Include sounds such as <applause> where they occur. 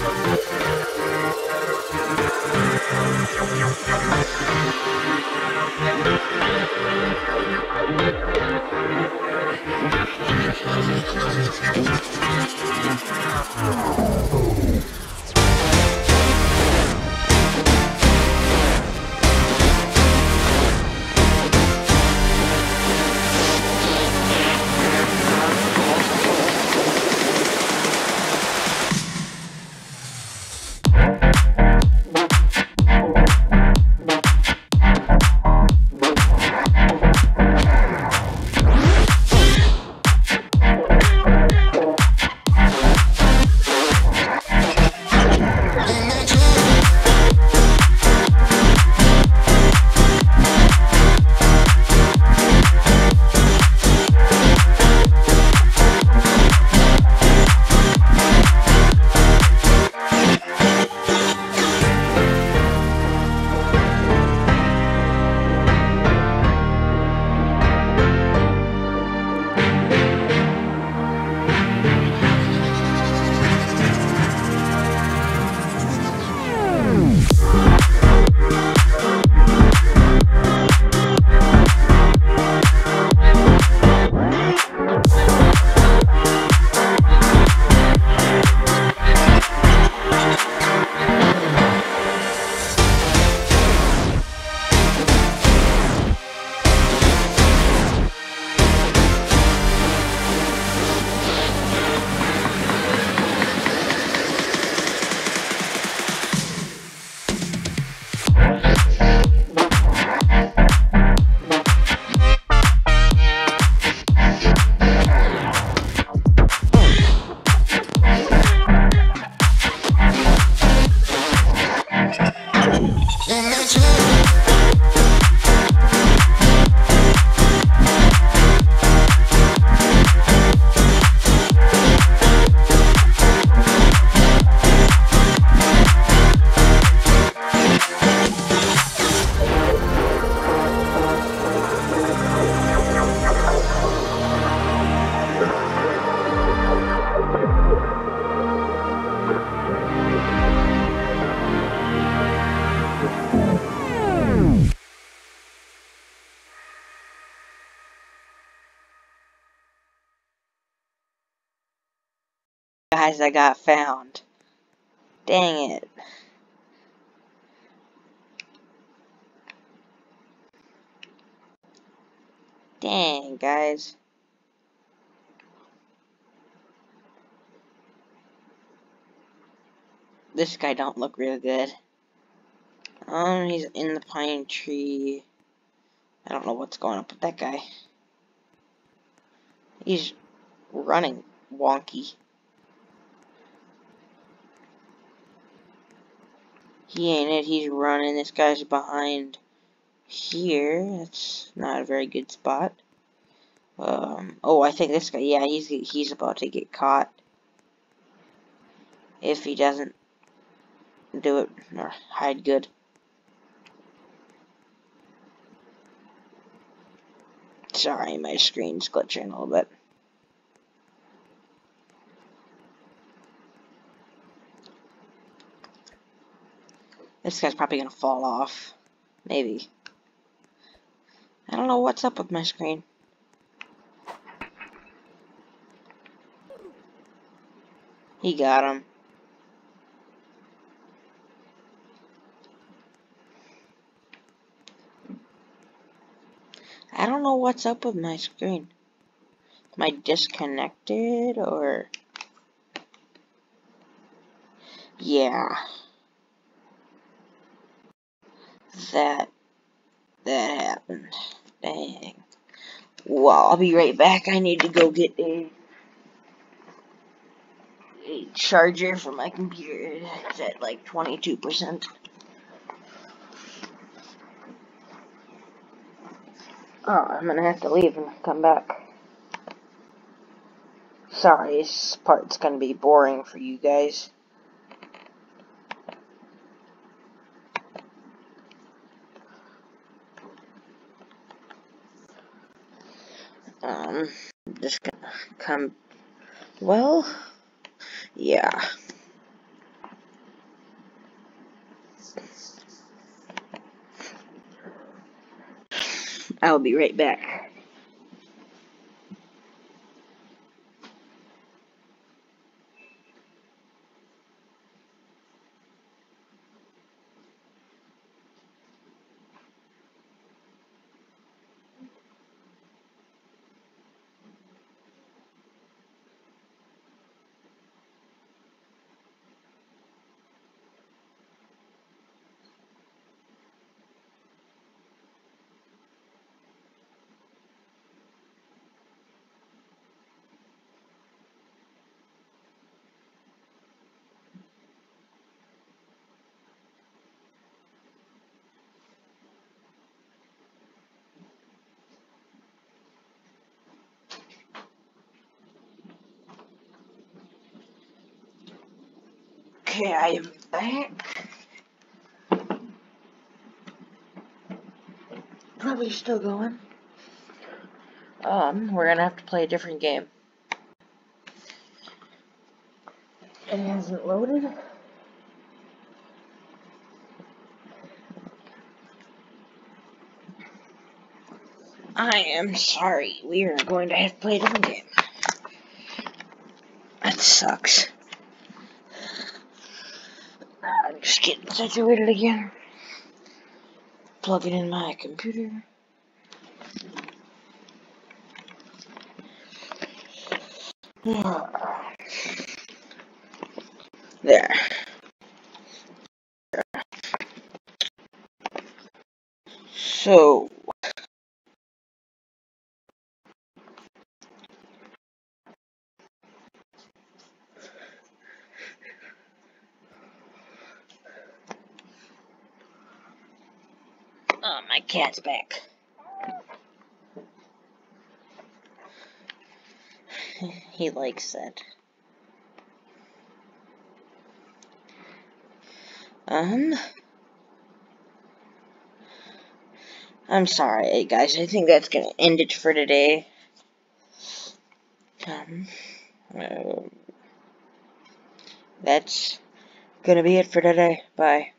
Oh. Guys, I got found. Dang it. Dang, guys. This guy don't look real good. Um, he's in the pine tree. I don't know what's going up with that guy. He's running wonky. He ain't it, he's running. This guy's behind here. That's not a very good spot. Um, oh, I think this guy, yeah, he's he's about to get caught. If he doesn't do it or hide good. Sorry, my screen's glitching a little bit. This guy's probably gonna fall off. Maybe. I don't know what's up with my screen. He got him. I don't know what's up with my screen. Am I disconnected or... Yeah. That... That happened. Dang. Well, I'll be right back. I need to go get a... A charger for my computer. It's at like 22%. Oh, I'm gonna have to leave and come back. Sorry, this part's gonna be boring for you guys. Um, just gonna come, well, yeah. I'll be right back. Okay, I am back. Probably still going. Um, we're gonna have to play a different game. It hasn't loaded. I am sorry. We are going to have to play a different game. That sucks. I'm just getting situated again. Plug it in my computer. There. So, Oh, my cat's back. <laughs> he likes that. Um, I'm sorry, guys. I think that's gonna end it for today. Um, uh, that's gonna be it for today. Bye.